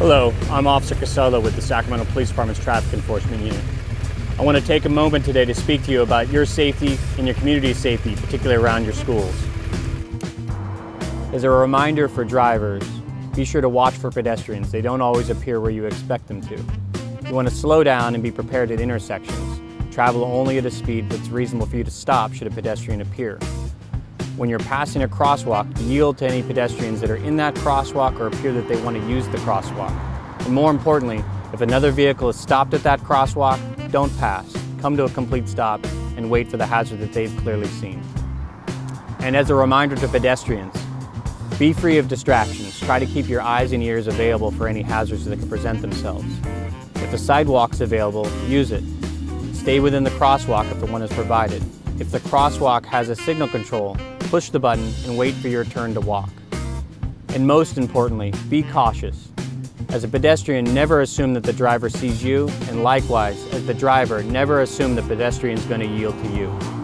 I'm Officer Casella with the Sacramento Police Department's Traffic Enforcement Unit. I want to take a moment today to speak to you about your safety and your community's safety, particularly around your schools. As a reminder for drivers, be sure to watch for pedestrians. They don't always appear where you expect them to. You want to slow down and be prepared at intersections. Travel only at a speed that's reasonable for you to stop should a pedestrian appear. When you're passing a crosswalk, yield to any pedestrians that are in that crosswalk or appear that they want to use the crosswalk. And more importantly, if another vehicle is stopped at that crosswalk, don't pass. Come to a complete stop and wait for the hazard that they've clearly seen. And as a reminder to pedestrians, be free of distractions. Try to keep your eyes and ears available for any hazards that can present themselves. If a sidewalk's available, use it. Stay within the crosswalk if the one is provided. If the crosswalk has a signal control, push the button and wait for your turn to walk. And most importantly, be cautious. As a pedestrian, never assume that the driver sees you, and likewise, as the driver, never assume the pedestrian is going to yield to you.